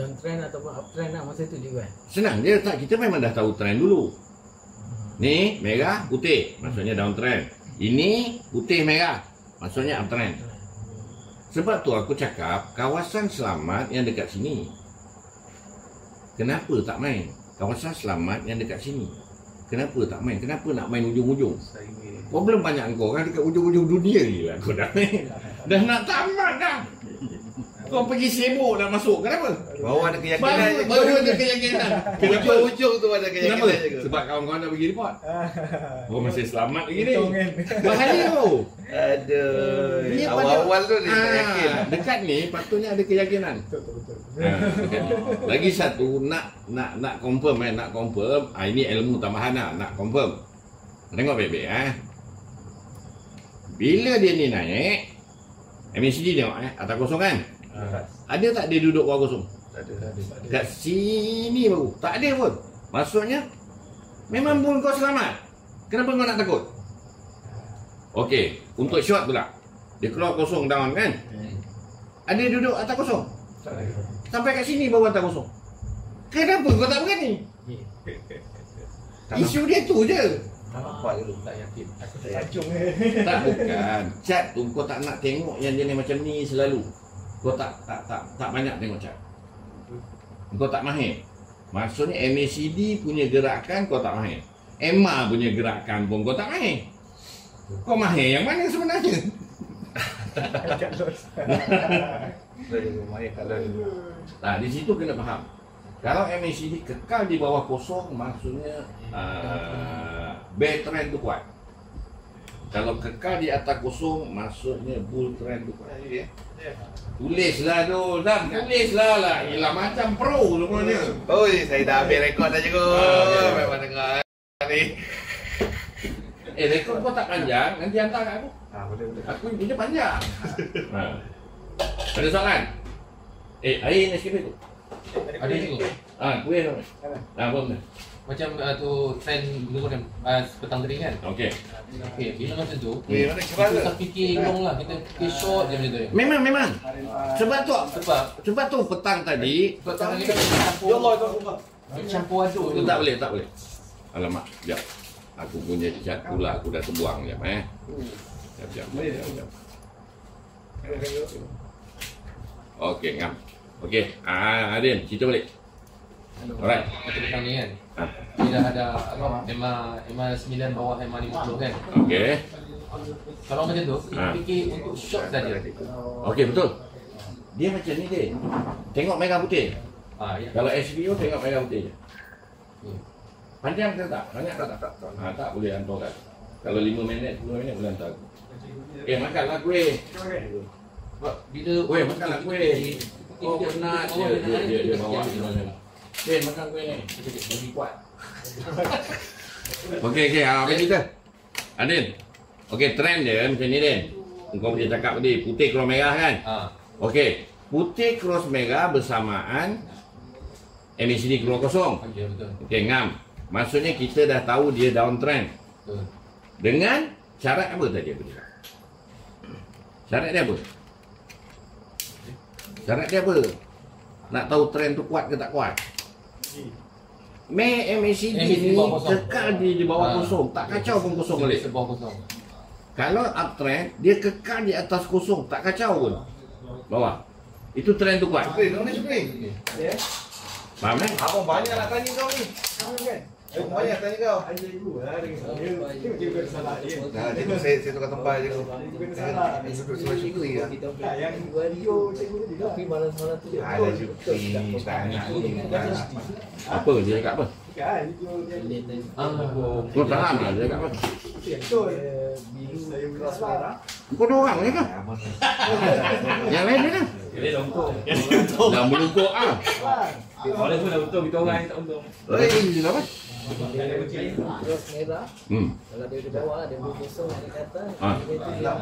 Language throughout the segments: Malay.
downtrend ataupun uptrend lah masa tu juga kan? Senang dia tak kita memang dah tahu trend dulu. Ni merah putih maksudnya downtrend. Ini putih merah maksudnya uptrend. Sebab tu aku cakap kawasan selamat yang dekat sini. Kenapa tak main? Kawasan selamat yang dekat sini. Kenapa tak main? Kenapa nak main ujung-ujung? Problem banyak kau kan dekat ujung-ujung dunia ni lah kau dah main. Dah nak tamat dah. Kau pergi sibuk nak masuk. Kenapa? Baru ada keyakinan Baru, je. baru ada keyakinan. Kenapa? Ujung-ujung tu ada Kenapa? keyakinan je. Sebab kawan-kawan dah pergi report. Oh masih selamat lagi ni. Kan? Bahaya tu. Aduh. Dia Awal-awal tu dia tak Ah, yakin. Dekat ni patutnya ada keyakinan. Betul betul. Dekat ni. Lagi satu nak nak nak confirm eh, nak confirm. Ah ini ilmu tambahan nak nak confirm. Tengok baik-baik eh. Bila dia ni naik MACD tengok eh atas kosong kan? Ada tak dia duduk bawah kosong? Tak ada. Kat sini baru. Tak ada pun. Maksudnya memang pun kau selamat. Kenapa kau nak takut? Okey, untuk shot pula. Dia keluar kosong down kan? Ada duduk atas kosong. Sampai kat sini baru atas kosong. Kenapa kau tak berani? Tak Isu dia tu je. Tak nampak dulu. Tak yakin. Aku teracung eh. Tak bukan. Cat tu kau tak nak tengok yang jenis macam ni selalu. Kau tak tak tak tak banyak tengok cat. Kau tak mahir. Maksudnya MACD punya gerakan kau tak mahir. EMA punya gerakan pun kau tak mahir. Kau mahir yang mana sebenarnya? Nah, di situ kena faham. Kalau MACD kekal di bawah kosong, maksudnya uh, bear trend tu kuat. Kalau kekal di atas kosong, maksudnya bull trend tu kuat. Tulislah tu, Zam, tulislah lah. Ialah macam pro semuanya. Oi, saya dah ambil rekod dah kot. Ah, ya. Memang dengar ni. Eh, rekod kau tak panjang, nanti hantar kat aku. Ah, boleh boleh. Aku punya panjang. ha. Ada soalan? Eh, air ni sikit tu. Ada ni. Ah, kuih tu. Ah, boleh. Macam uh, tu trend dulu kan uh, petang tadi kan. Okey. Okey, bila macam tu, mana kita tak fikir long lah, kita fikir short je macam tu. Memang, memang. Sebab tu, Sebab sebab tu petang tadi, petang tadi kita campur. Ya Allah, campur aduk tu tak boleh, tak boleh. Alamak, jap. Aku punya cat pula, aku dah terbuang jap eh. Jap, jap. Okey, ngam. Okey, ah Adin, cerita balik. Alright. Macam petang ni kan. Ah. Dia dah ada apa, MA, MA 9 bawah MA 50 kan. Okey. Kalau macam tu, Ah. fikir untuk short saja. Okey, betul. Dia macam ni dia. Tengok merah putih. Ah, ya. Kalau SBO tengok merah putih je. Hmm. Panjang ke tak? Banyak tak? Tak, tak. Ha, tak boleh hantar kat. Kalau 5 minit, 10 minit boleh hantar. Eh, makanlah kuih. Sebab bila Kuih, makanlah kuih. Oh, penat dia. Dia, dia, dia bawa di mana. Ben, makan kuih ni. Lagi kuat. Okey, okey. Ha, apa cerita? Adin. Okey, trend dia macam ni, Din. Kau boleh cakap tadi, putih keluar merah kan? Ah, Okey, putih cross merah bersamaan MACD keluar kosong. okey betul. Okey, ngam. Maksudnya kita dah tahu dia downtrend. Betul. Dengan syarat apa tadi aku cakap? Syarat dia apa? Syarat dia apa? Nak tahu trend tu kuat ke tak kuat? May MACD MACD ni bawah kosong. kekal di, di bawah Ah. kosong. Tak kacau pun kosong balik. Sebuah kosong. Kalau uptrend, dia kekal di atas kosong. Tak kacau pun. Bawah. Itu trend tu kuat. Syukri, kau ni Syukri. Faham eh? Abang banyak nak tanya kau ni. Abang banyak tanya kau. Ada ibu lah dengan saya. Dia macam bukan salah dia. Nah, dia tu saya saya tukar tempat je kau. Bukan salah. Dia duduk sebelah Syukri lah. Tak, yang video cikgu tu juga. Tapi malam-malam tu dia. Ada Syukri, tak nak ni. Apa dia cakap apa? Kan, video dia. Ah, Kau faham lah dia cakap apa? Betul. Biru saya kelas merah. Kau dua orang je ke? Yang lain dia kan? Dia dah untung. Dah melungkuk ah. Oleh pun dah untung, kita orang yang tak untung. Oi, apa? Terus merah Hmm. Kalau dia di bawah Dia boleh kosong Ah. Dia tu dia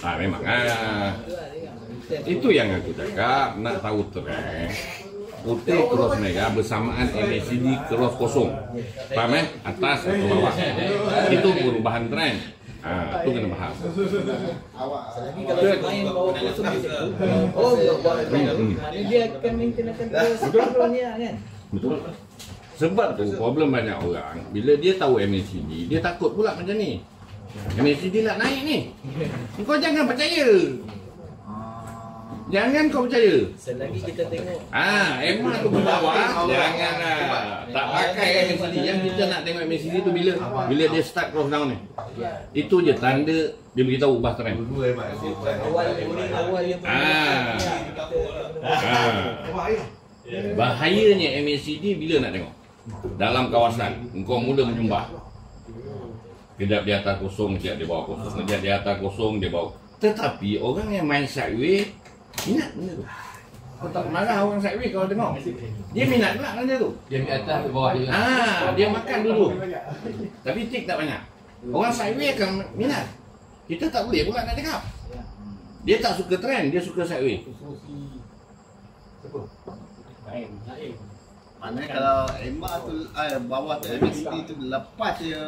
Ah memang ah. Itu yang aku cakap nak tahu trend. Putih cross merah bersamaan MACD cross kosong. Faham eh? Atas atau bawah. Itu perubahan trend. Ha, tu kena faham. Selagi kalau main bawah kosong dia Oh, bawah Hmm. Dia akan Sebelumnya kan Betul. Sebab tu problem banyak orang bila dia tahu MACD, dia takut pula macam ni. MACD nak naik ni. Kau jangan percaya. Jangan kau percaya. Selagi kita tengok Ah, Emma tu bawah, janganlah. Tak pakai kan MACD. Yang kita nak tengok MACD tu bila bila dia start cross down ni. Itu je tanda dia beritahu ubah trend. Dua Mak. awal awal dia Ah. Ah. Bahayanya MACD bila nak tengok? Dalam kawasan, engkau mula menyumbah. Kejap di atas kosong, kejap di bawah kosong. Kejap di atas kosong, di bawah. Tetapi orang yang main sideway, minat benda tu. Kau tak marah orang sideway kalau tengok. Dia minat pula benda tu. Dia ambil atas ke bawah je. Ah, dia makan dulu. Tapi tik tak banyak. Orang sideway akan minat. Kita tak boleh pula nak cakap. Dia tak suka trend, dia suka sideway. Maknanya kalau Emma tu eh, bawah tu MSD tu lepas dia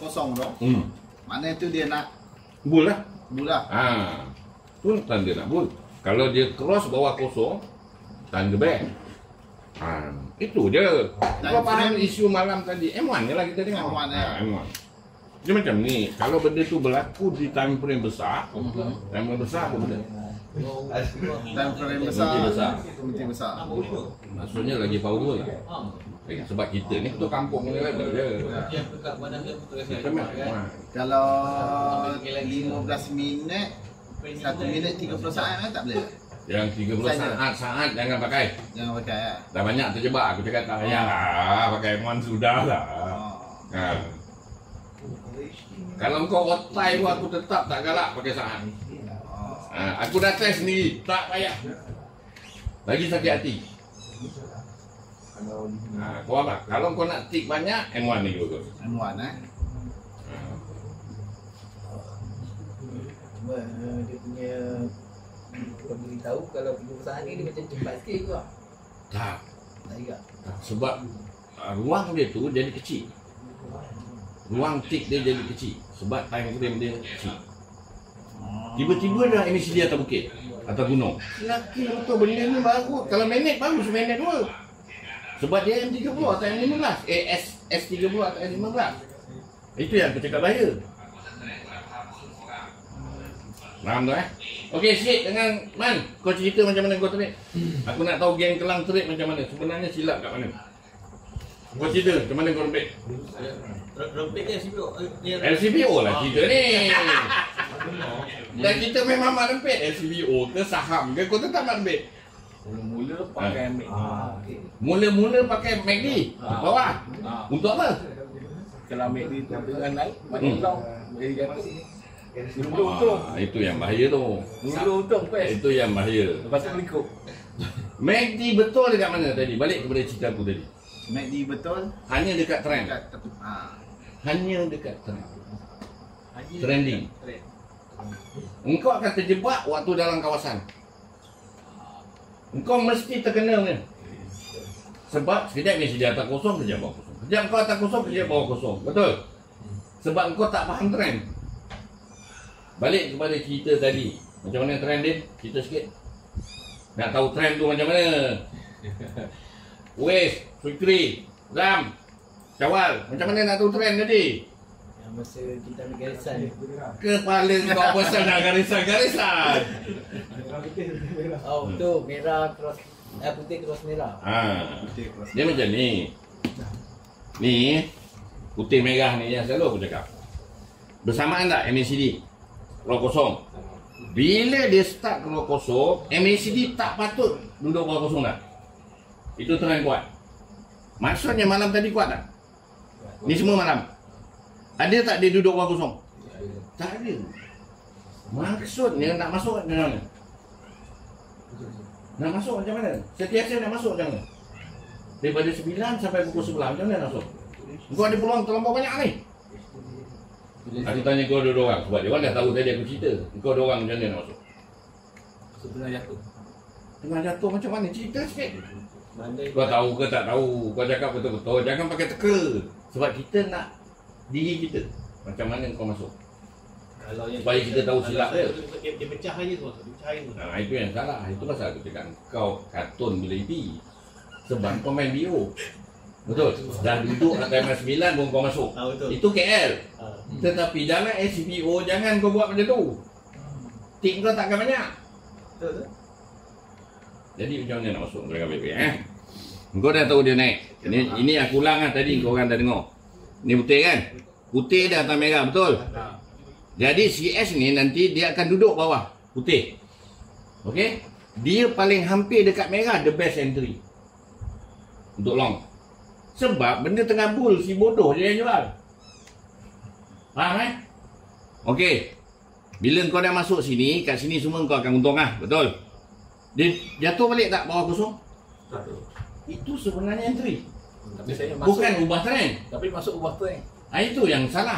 kosong tu Hmm. Maknanya tu dia nak Bull lah. bulat Ha. Tu tanda nak bull. Kalau dia cross bawah kosong, tanda back. Ha. Itu je. Kau faham isu malam tadi. M1 je lah kita tengok. M1 ya. Ha, M1. Dia macam ni. Kalau benda tu berlaku di time frame besar, time frame besar apa benda? dan frame besar Kunci besar. kunci besar Maksudnya lagi power lah. Eh, Sebab kita ni ketua kampung ni level je. Kita memang. Ha. kalau 15 minit 1 minit 30 saat kan tak boleh Yang 30 saat, saat jangan pakai. jangan pakai ya. Dah banyak terjebak. Aku cakap tak payahlah. Pakai M1 sudah lah. Oh. Ha. Kalau kau otai pun aku tetap tak galak pakai saat. Ha. Aku dah test sendiri. Tak payah. Lagi sakit hati. Ha. Kau apa? Kalau kau nak tik banyak, M1 ni bagus. M1 eh Cuma dia punya Kau beritahu kalau perusahaan ni dia macam cepat sikit ke Tak. Tak juga. Sebab uh, ruang dia tu jadi kecil. Ruang tik dia jadi kecil. Sebab time frame dia kecil. Tiba-tiba dah emisi dia atas bukit Atas gunung Laki betul benda ni baru Kalau minit baru seminit dua Sebab dia M30 atau M15 Eh S, S30 atau M15 Itu yang aku cakap bahaya Faham tu eh? Okey sikit dengan Man Kau cerita macam mana kau trade Aku nak tahu geng kelang trade macam mana. Sebenarnya silap kat mana? Kau cerita macam mana kau rempit LCBO lah cerita ni. Dan kita memang mak rempit. LCBO ke saham ke Kau tetap mak rempit. Mula-mula pakai mic. Mula-mula pakai MACD Bawah? Ah. Untuk apa? Kalau ni tu dengan naik, Hmm. makin long. Jadi jatuh. Untung. Ah, Itu yang bahaya tu. Mula untung pes. Itu yang bahaya. Lepas tu berikut. MACD betul dekat mana tadi? Balik kepada cerita aku tadi. MACD betul. Hanya dekat trend. Dekat tepi. Ha. Hanya dekat trend. Trending. Engkau akan terjebak waktu dalam kawasan. Engkau mesti terkena ni Sebab sekejap ni sedia atas kosong, kejap bawah kosong. Kejap kau atas kosong, kejap bawah kosong. Betul? Sebab engkau tak faham trend Balik kepada cerita tadi Macam mana trend dia? Cerita sikit Nak tahu trend tu macam mana? Wes, Fikri, Ram, Syawal Macam mana nak tahu trend tadi? Masa kita ambil garisan Kepala kau pasal nak garisan-garisan Oh tu merah cross eh, Putih cross merah Ha. putih Dia macam ni. Ni putih merah ni yang selalu aku cakap. Bersamaan tak MACD? Roh kosong. Bila dia start roh kosong, MACD tak patut duduk roh kosong dah. Itu trend kuat. Maksudnya malam tadi kuat tak? Ni semua malam. Ada tak dia duduk roh kosong? Tak ada. Maksudnya nak masuk macam mana? Nak masuk macam mana? Setiasa nak masuk macam mana? Daripada 9 sampai pukul 11 Macam mana nak masuk? Kau ada peluang terlampau banyak ni Aku tanya kau dua orang Sebab dia orang dah tahu tadi aku cerita Kau dua orang macam mana nak masuk? Sebenarnya jatuh. Tengah jatuh macam mana? Cerita sikit Mana Kau tahu ke tak tahu Kau cakap betul-betul Jangan pakai teka Sebab kita nak Diri kita Macam mana kau masuk Kalau yang Supaya kita tahu silap dia. Dia, dia pecah aja tu, dia pecah aja tu. Nah, itu yang salah. Itu pasal aku cakap kau kartun bila IP. Sebab kau main bio. Betul. Dah duduk atas MS 9 pun kau masuk. Ah betul. Itu KL. Ah. Tetapi dalam SCPO jangan kau buat macam tu. Tik kau takkan banyak. Betul tu. Jadi macam mana nak masuk dengan BP eh? Kau dah tahu dia naik. Ini ini aku ulang lah tadi kau orang dah dengar. Ni putih kan? Putih dah atas merah betul. Jadi CS ni nanti dia akan duduk bawah putih. Okey? Dia paling hampir dekat merah the best entry. Untuk long. Sebab benda tengah bull si bodoh je yang jual. Faham eh? Okey. Bila kau dah masuk sini, kat sini semua kau akan untung lah. Betul? Dia jatuh balik tak bawah kosong? Itu sebenarnya entry. Tapi saya masuk Bukan ubah trend. Tapi masuk ubah eh. Ha, itu yang salah.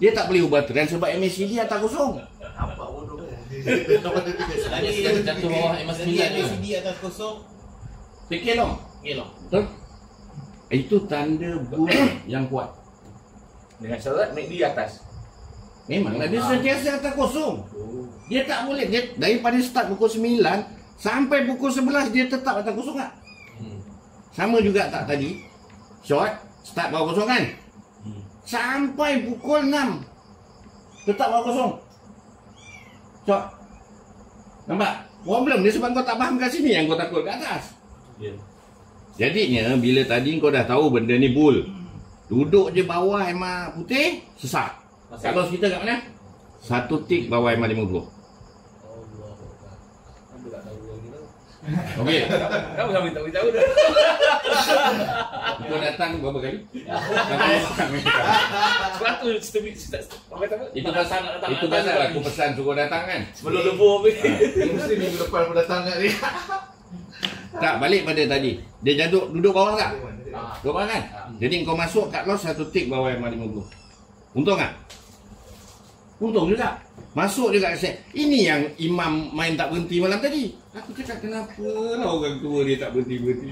Dia tak boleh ubah trend sebab MACD atas kosong. Nampak bodoh kan? Sebenarnya kita jatuh bawah MS 9 Jadi ada je. CD atas kosong. Fikir long. Gelok. Betul? Itu tanda bull yang kuat. Dengan syarat make di atas. Memanglah dia sentiasa atas kosong. Dia tak boleh. Dia, daripada start pukul 9 sampai pukul 11 dia tetap atas kosong tak? Sama juga tak tadi? Short, start bawah kosong kan? Sampai pukul 6 tetap bawah kosong. Short. Nampak? Problem dia sebab kau tak faham kat sini yang kau takut kat atas. Ya. Jadinya bila tadi kau dah tahu benda ni bull. Duduk je bawah emak putih, sesat. Kalau kita kat mana? Satu tik bawah emak 50. Aku tak tahu lagi tu. Okey. Kamu sampai tak beritahu dah. Kau datang berapa kali? Seratus stupid start. Apa kata apa? Itu pasal itu pasal aku pesan suruh datang kan. Sebelum lebuh habis. Mesti minggu depan pun datang kat ni. Tak balik pada tadi. Dia jaduk duduk bawah tak? Ah. Duduk bawah kan? Jadi kau masuk kat los satu tik bawah emak 50. Untung tak? Untung juga. Masuk juga saya. Ini yang imam main tak berhenti malam tadi. Aku cakap kenapa lah orang tua dia tak berhenti-berhenti.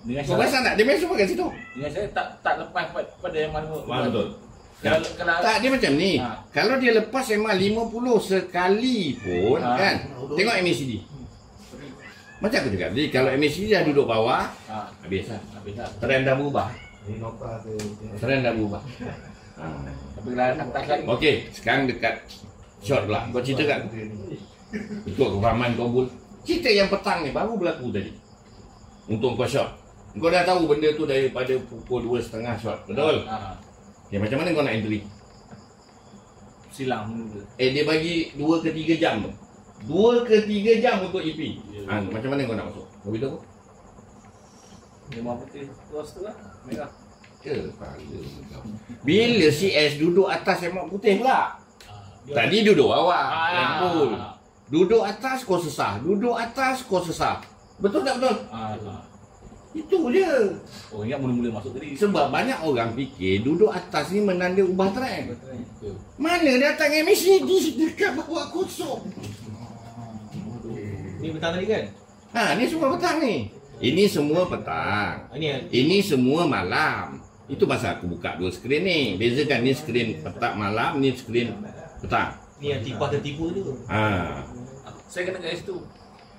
Dengan Kau perasan tak? Dia main semua kat situ. dengan saya tak tak lepas pa- pada yang mana. Betul. Kalau kalau Tak, dia macam ni. Ha. Kalau dia lepas memang 50 sekali pun, Ha. kan? Tengok MACD. Macam aku cakap. Jadi kalau MACD dah duduk bawah, ha, habis lah. habis dah. Trend dah berubah. Trend dah berubah. Ha. Tapi kalau atas lagi. Okey, sekarang dekat short pula. Kau cerita kat ikut kefahaman kau bul. Cerita yang petang ni baru berlaku tadi. Untuk kau short. Kau dah tahu benda tu daripada pukul 2.30 short. Betul? Ha. Ya, macam mana kau nak entry? Silang. Eh dia bagi 2 ke 3 jam tu. 2 ke 3 jam untuk EP. Ya. Ha, macam mana kau nak masuk? Kau beritahu? Lima putih terus tu lah. Merah. Kepala. Bila CS duduk atas semak putih pula? Dia- Tadi duduk bawah. Ah. Lempul. Duduk atas kau sesah. Duduk atas kau sesah. Betul tak betul? Ah, ah. Itu je. Oh ingat mula-mula masuk tadi. Sebab banyak orang fikir duduk atas ni menanda ubah trend. Betul. Mana datang MACD dekat bawah kosong? Ni petang tadi kan? Ha, ni semua petang ni. Ini semua petang. Ah, Ni yang Ini semua malam. Itu pasal aku buka dua skrin ni. Bezakan ni skrin petang malam, ni skrin petang. ni yang tipu tertipu tu. Ha. Saya kena kat situ.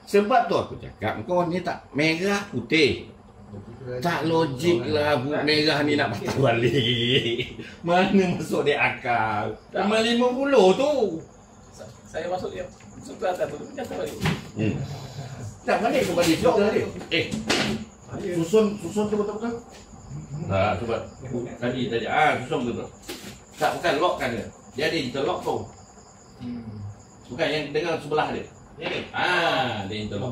Sebab tu aku cakap kau ni tak merah putih. Tak logik lah bu, merah ni nak patah balik. Mana masuk dia akal? Cuma 50 tu. Sa- Saya masuk dia. Ke atas tu. Jatuh balik. Hmm. Tak balik kepada cerita dia. Eh, susun susun tu betul-betul. Tak, sebab tadi tadi ah susun betul. Tak bukan lock kan dia. Dia ada interlock tu. Bukan yang dengan sebelah dia. Ni ni. Ah, dia interlock.